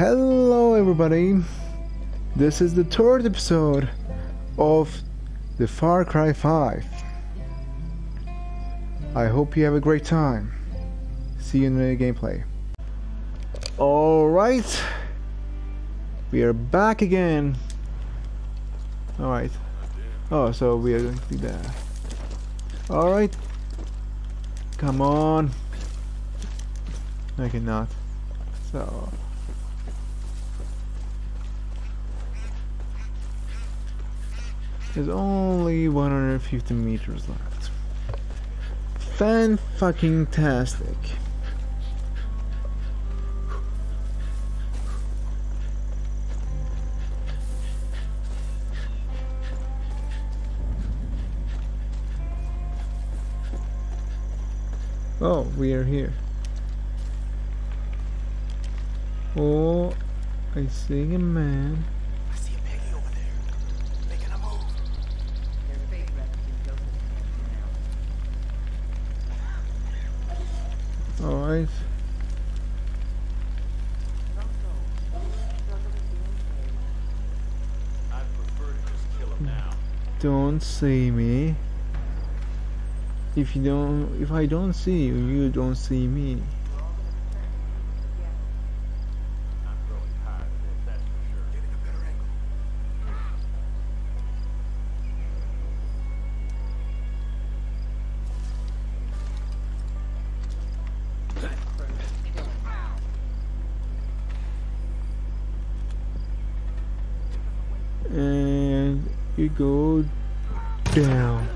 Hello, everybody. This is the third episode of the Far Cry 5. I hope you have a great time. See you in the gameplay. Alright. We are back again. Alright. Oh, so we are going to do that. Alright. Come on. I cannot. So. There's only 150 meters left. Fan fucking tastic. Oh, we are here. Oh, I see a man. Don't see me. If you don't, if I don't see you, you don't see me. Down.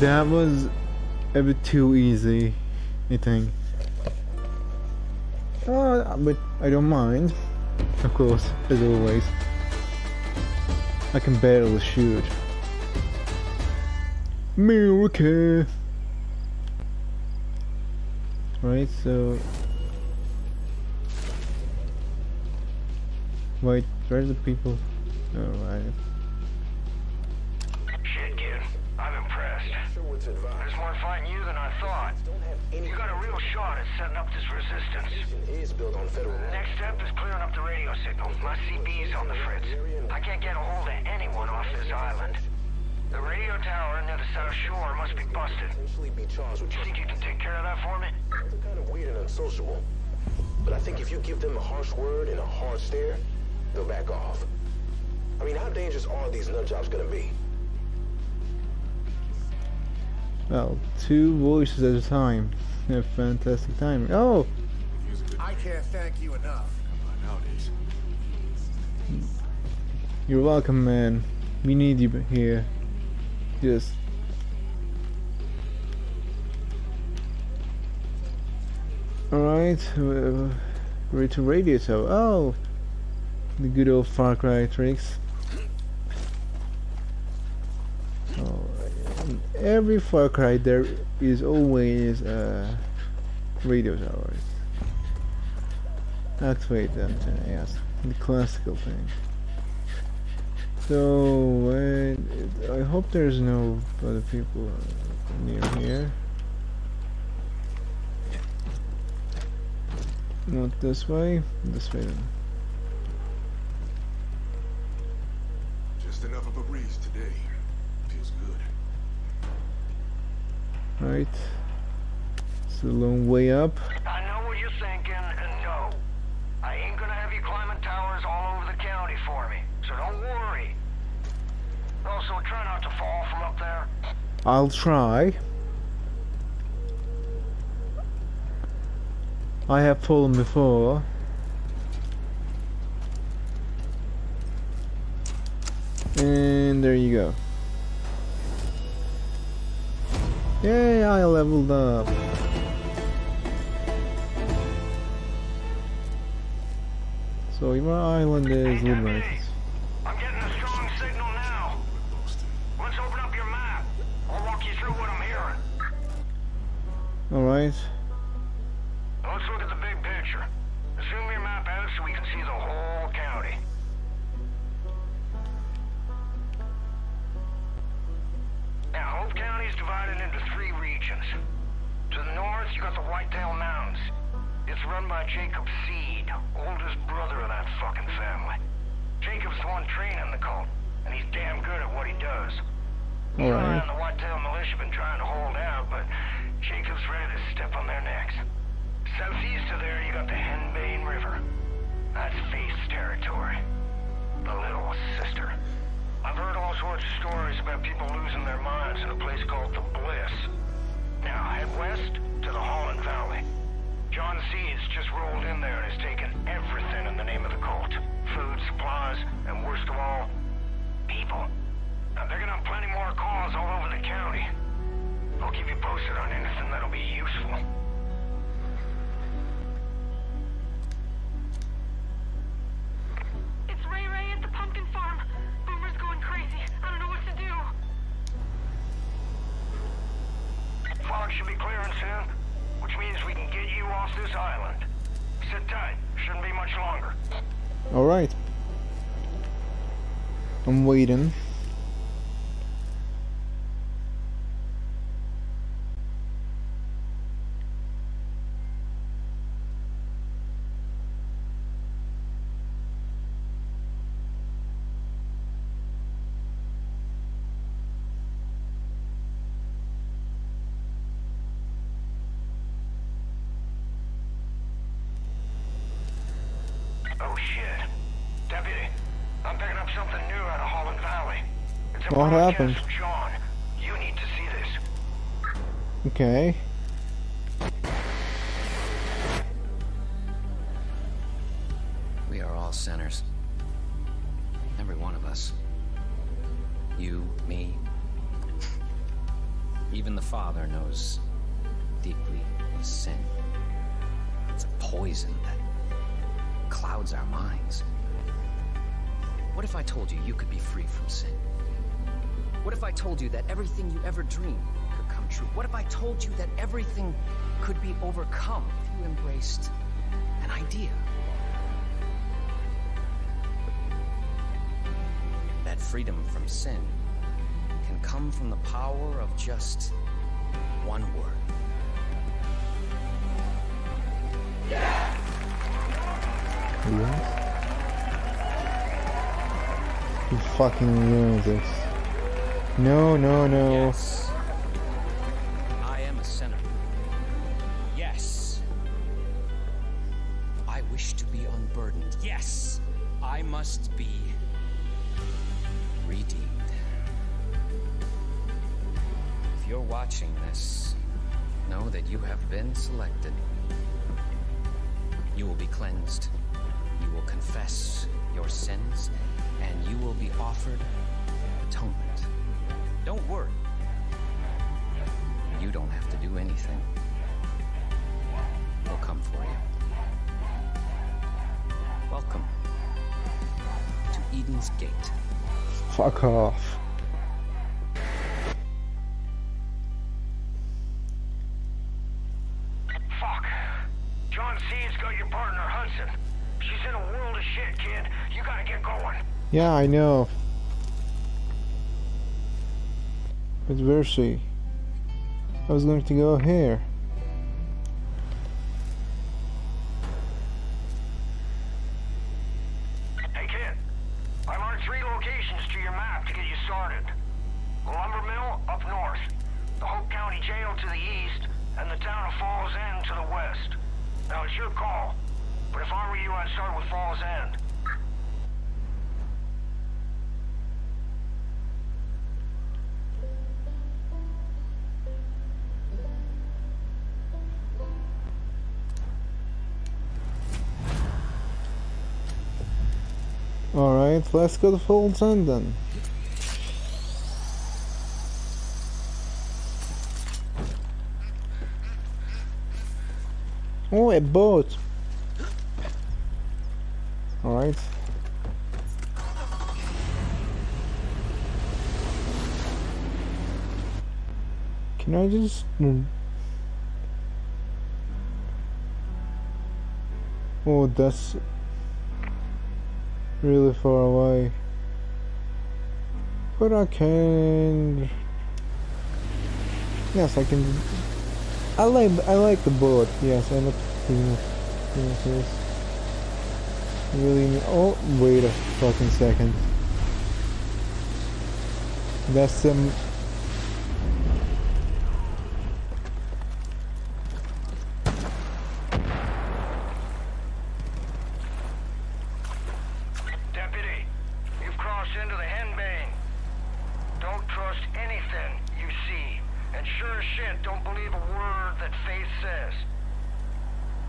That was a bit too easy, I think. Uh, but I don't mind. Of course, as always. I can barely shoot. America! Right, so... Wait, where's the people? Oh, Alright. Setting up this resistance. It is built on federal next step is clearing up the radio signal. My CB's on the fritz. I can't get a hold of anyone off this island. The radio tower near the south shore must be busted. Potentially be charged You think you can take care of that for me? something kind of weird and unsociable. But I think if you give them a harsh word and a hard stare, they'll back off. I mean, how dangerous are these nut jobs gonna be? Well, two voices at a time. A fantastic time. Oh! I can't thank you enough. Come on, nowadays. You're welcome, man. We need you here. Just. Alright, uh, ready to radio so. Oh! The good old Far Cry tricks. Alright. In every Far Cry there is always a radio tower. Activate them, yes. The classical thing. So, uh, I hope there's no other people uh, near here. Not this way, this way then. Right. It's a long way up. I know what you're thinking, and no. I ain't gonna have you climbing towers all over the county for me, so don't worry. Also, try not to fall from up there. I'll try. I have fallen before. And there you go. Yay, I leveled up. So your island is Hey. I'm getting a strong signal now. Let's open up your map. I'll walk you through what I'm hearing. Alright. To you got the Whitetail Mountains. It's run by Jacob Seed, oldest brother of that fucking family. Jacob's the one training the cult, and he's damn good at what he does. Eli Alright. and the Whitetail Militia been trying to hold out, but Jacob's ready to step on their necks. Southeast of there, you got the Henbane River. That's Faith's territory. The little sister. I've heard all sorts of stories about people losing their minds in a place called the Bliss. Waiting. Oh shit. Deputy, I'm picking up something new out of Holland Valley. It's a What broadcast happened? John. You need to see this. Okay. We are all sinners. Every one of us. You, me. Even the Father knows deeply of sin. It's a poison that clouds our minds. What if I told you you could be free from sin? What if I told you that everything you ever dreamed could come true? What if I told you that everything could be overcome if you embraced an idea? That freedom from sin can come from the power of just one word. Yes. You fucking this. No, no, no. Yes. To Gate. Fuck off. Fuck. John Seed's got your partner, Hudson. She's in a world of shit, kid. You gotta get going. Yeah, I know. But where's she? I was going to go here. Alright, let's go to full 10 then. Oh, a boat! Alright. Can I just... Mm. Oh, that's really far away. But I can. Yes, I can. I like I like the bullet. Yes, I like. Yes, yes, yes. Really. Oh, wait a fucking second. That's some you've crossed into the henbane. Don't trust anything you see. And sure as shit, don't believe a word that Faith says.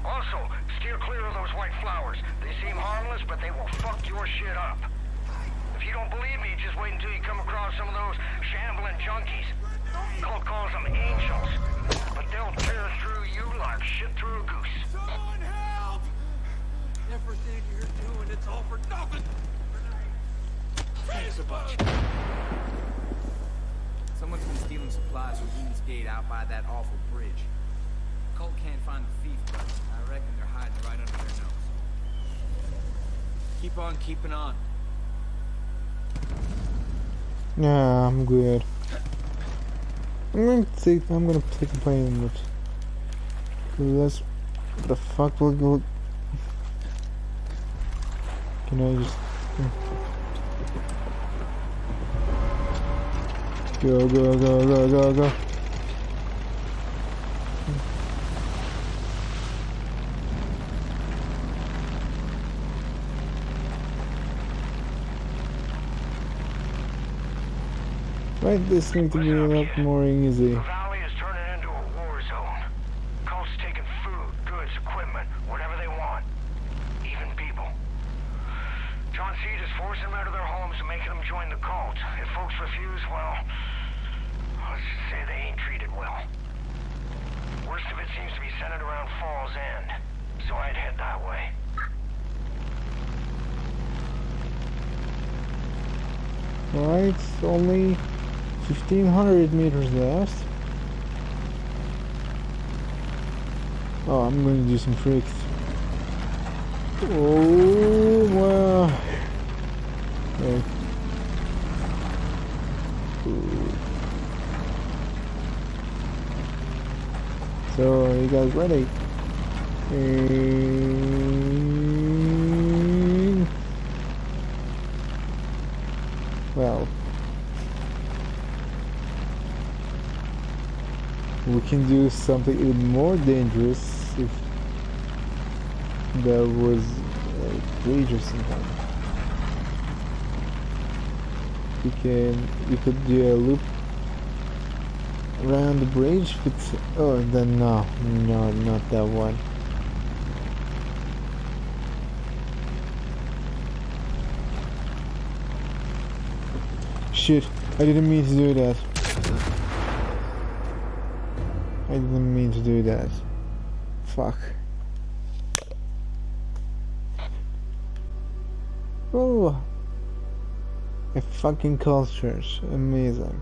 Also, steer clear of those white flowers. They seem harmless, but they will fuck your shit up. If you don't believe me, just wait until you come across some of those shambling junkies. Cult calls them angels. But they'll tear through you like shit through a goose. Someone help! Everything you're doing, it's all for nothing! Thanks a bunch. Someone's been stealing supplies from Eden's Gate out by that awful bridge. Cult can't find the thief, but I reckon they're hiding right under their nose. Keep on keeping on. Nah, I'm good. I'm gonna take. I'm gonna take a plane, but that's the fuck will go. Can I just go, go, go, go, go, go? Right, this needs to be a lot more easy. The valley is turning into a war zone. Cults taking food, goods, equipment, whatever they want. Even people. John Seed is forcing them out of their homes and making them join the cult. If folks refuse, well, let's just say they ain't treated well. Worst of it seems to be centered around Falls End, so I'd head that way. Alright, only 1500 meters left. Oh, I'm going to do some tricks. Oh, wow. Okay. So, are you guys ready? And... Well, we can do something even more dangerous if there was a something. We can, we could do a loop around the bridge, but oh, then no, no, not that one. Shit, I didn't mean to do that. I didn't mean to do that. Fuck. Oh, a fucking cultures, amazing.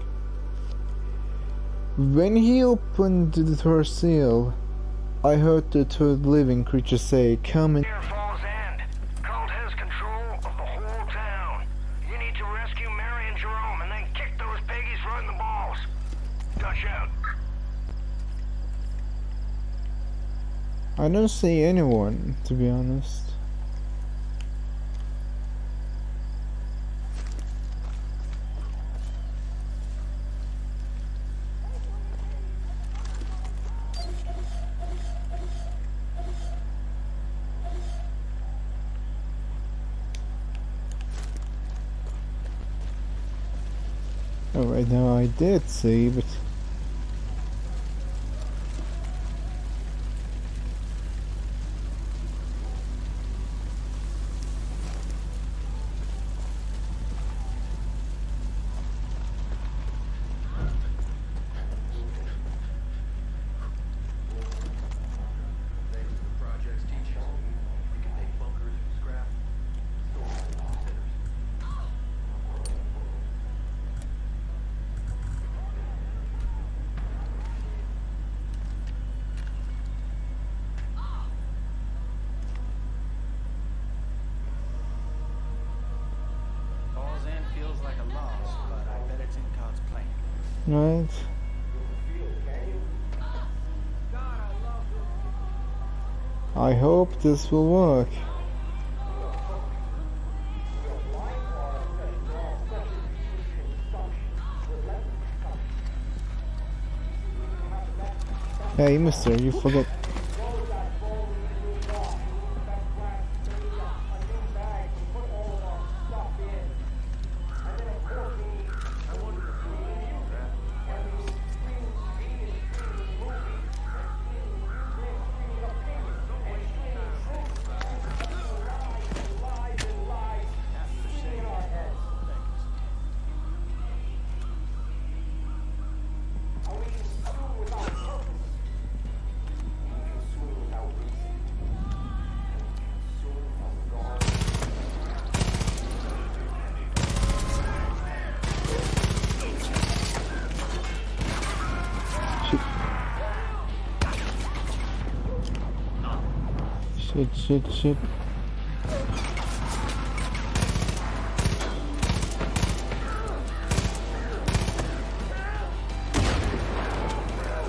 When he opened the third seal, I heard the third living creature say, "Come and." Near Falls End. Cult has control of the whole town. You need to rescue Mary and Jerome and then kick those piggies right in the balls. Dutch out. I don't see anyone, to be honest. Oh, right now I did see, but hope this will work. Hey, mister, you forget. Shit, shit.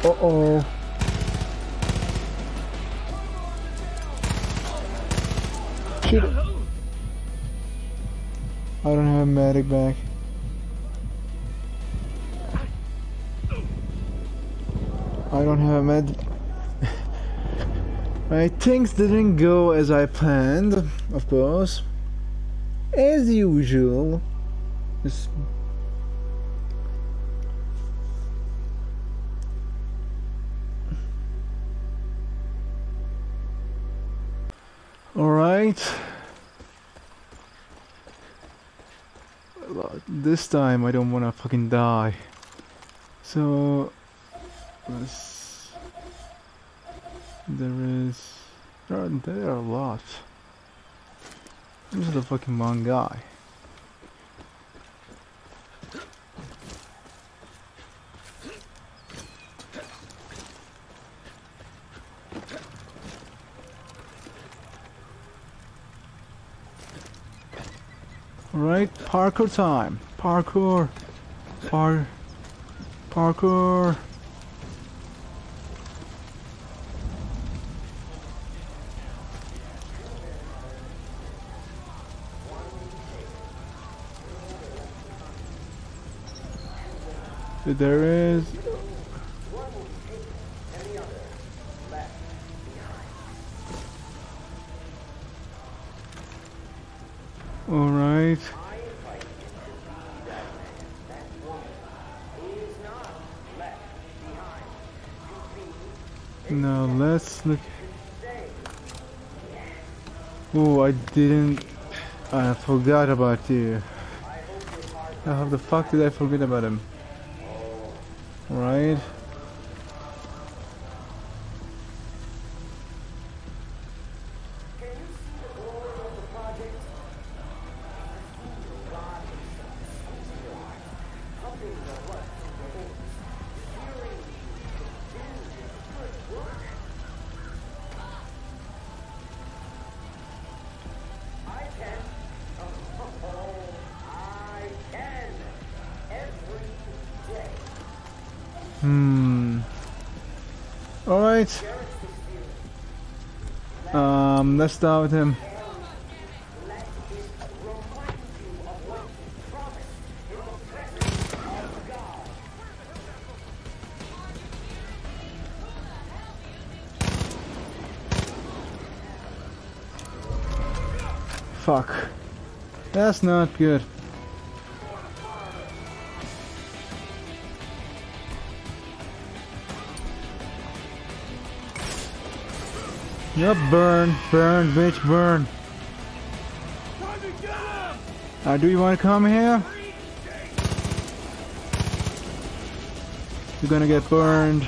Uh-oh. Shit. I don't have a medic back. I don't have a med. Right, things didn't go as I planned, of course. As usual. This Alright. Well, This time I don't wanna fucking die. So let's there is there are there are a lot. This is the fucking one guy. Alright, parkour time. Parkour. Par parkour. There is All right. Now let's look. Oh, I didn't. I forgot about you. How the fuck did I forget about him? Right. Let's start with him. Fuck. That's not good. Yep, burn, burn, bitch, burn. Uh, do you want to come here? You're gonna get burned.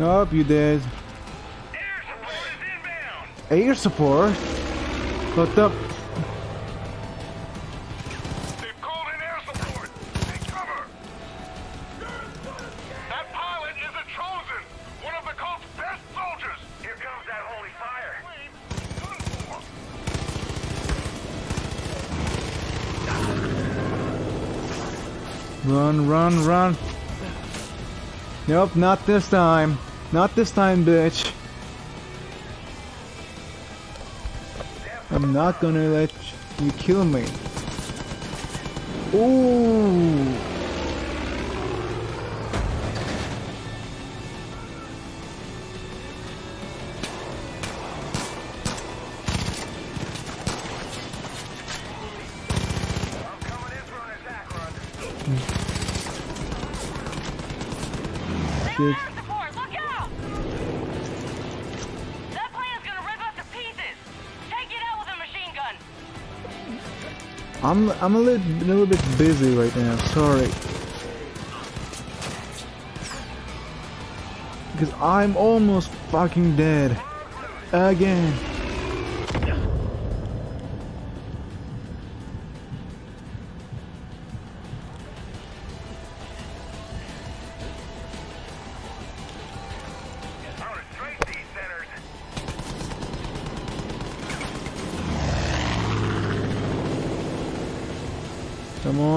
Oh, you did. Air support is inbound! Air support? What the? Run, run, run. Nope, not this time. Not this time, bitch. I'm not gonna let you kill me. Ooh. I'm I'm a little, a little bit busy right now. Sorry. Because I'm almost fucking dead. Again.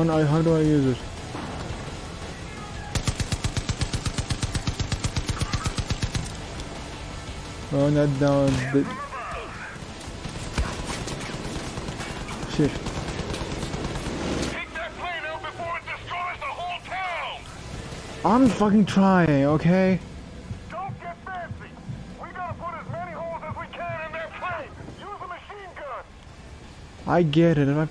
Come on, I how do I use it? Oh, not down. Shit. Take that plane out before it destroys the whole town! I'm fucking trying, okay? Don't get fancy! We gotta put as many holes as we can in that plane! Use a machine gun! I get it.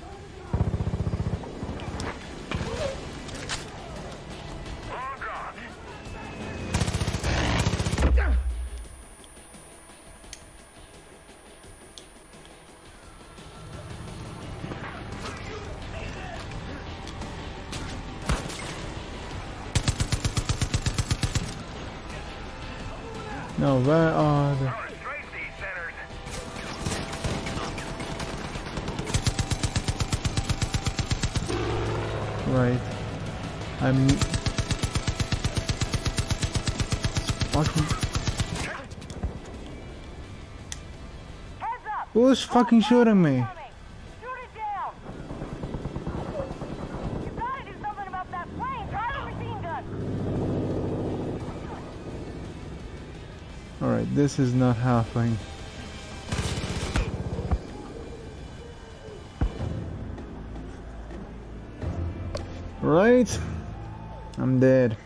No, where are the... Right. I'm... Fucking... Who's fucking shooting me? This is not happening. Right? I'm dead.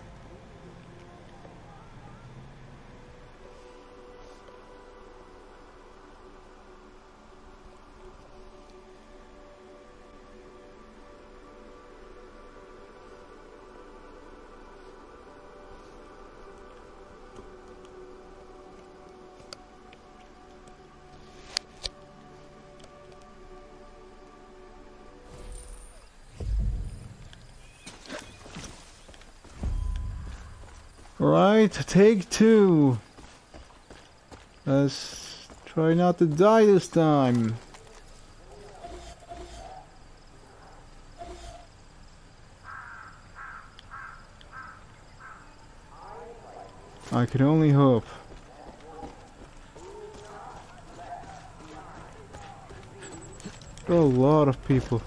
Right, take two. Let's try not to die this time. I can only hope. There are a lot of people.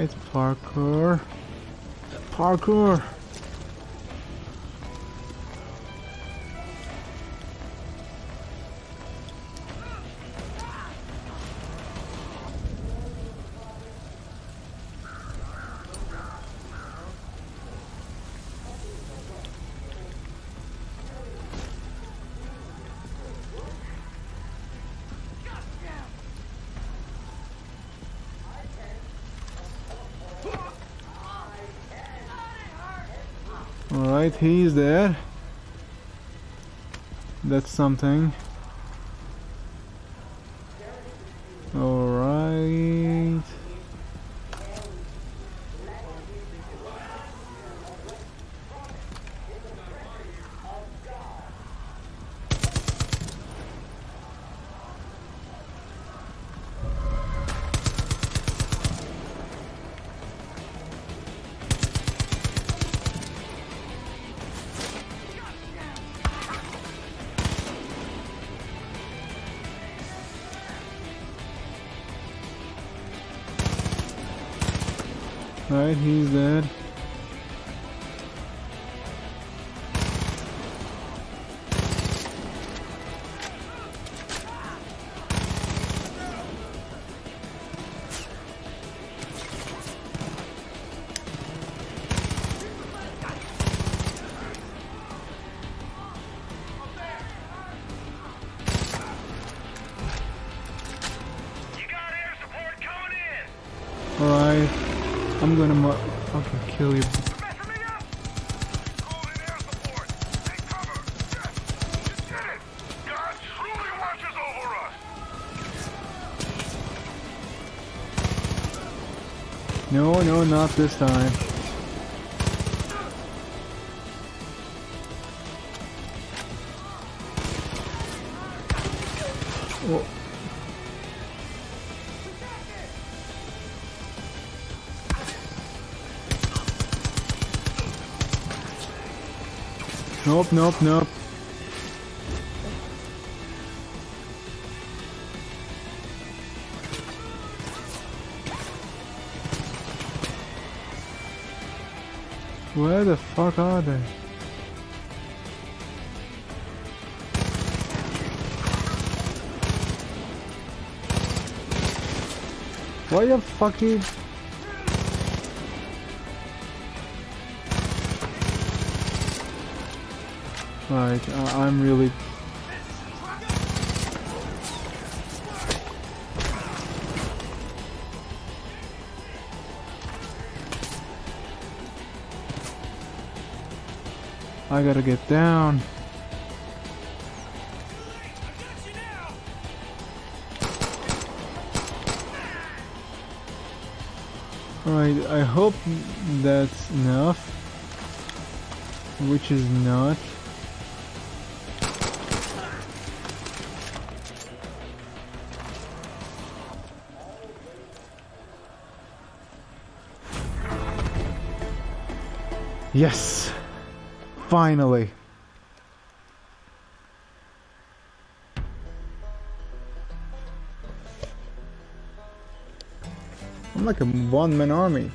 Alright, parkour. Parkour! He's there. That's something. Alright, he's dead. No, no, not this time. Nope, nope, nope. Where the fuck are they? Why you? Right, I I'm really. I gotta get down. Alright, I hope that's enough. Which is not. Yes! Finally! I'm like a one-man army.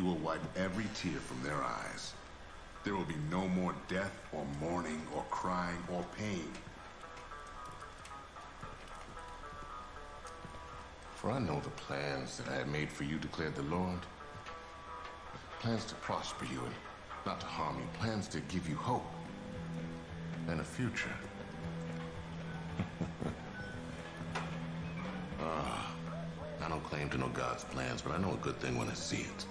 He will wipe every tear from their eyes. There will be no more death or mourning or crying or pain. For I know the plans that I have made for you, declared the Lord. Plans to prosper you and not to harm you. Plans to give you hope and a future. ah, I don't claim to know God's plans, but I know a good thing when I see it.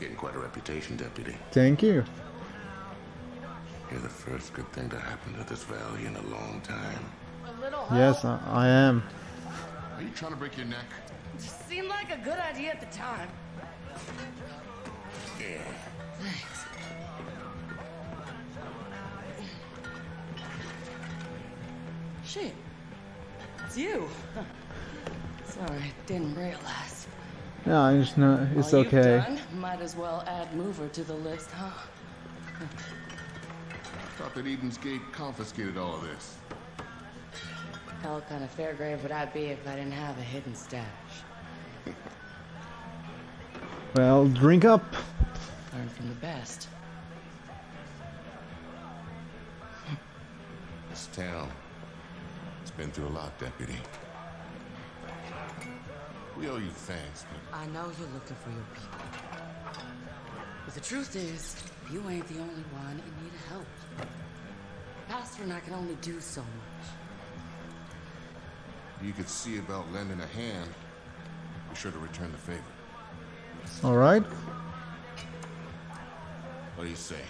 Getting quite a reputation, Deputy. Thank you. You're the first good thing to happen to this valley in a long time. A little Yes, I, I am. Are you trying to break your neck? It Seemed like a good idea at the time. Yeah. Thanks. Shit. It's you. Sorry, didn't realize. No, I just know it's All you've okay. Done, might as well add mover to the list, huh? Thought that Eden's Gate confiscated all of this. Hell kind of Fairgrave would I be if I didn't have a hidden stash. Well, drink up. Learn from the best. This town, it's been through a lot, Deputy. We owe you thanks, but I know you're looking for your people. But the truth is, you ain't the only one in need of help. Pastor and I can only do so much. you could see about lending a hand. Be sure to return the favor. Alright. What do you say?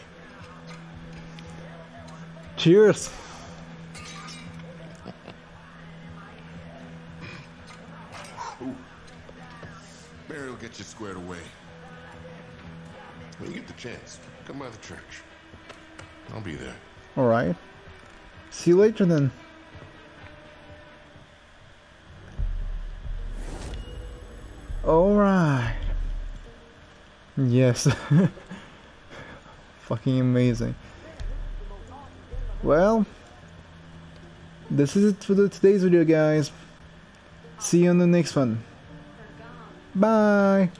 Cheers. Barry will get you squared away. When you get the chance, come by the church. I'll be there. All right. See you later then. All right. Yes. Fucking amazing. Well, this is it for the, today's video, guys. See you on the next one. Bye.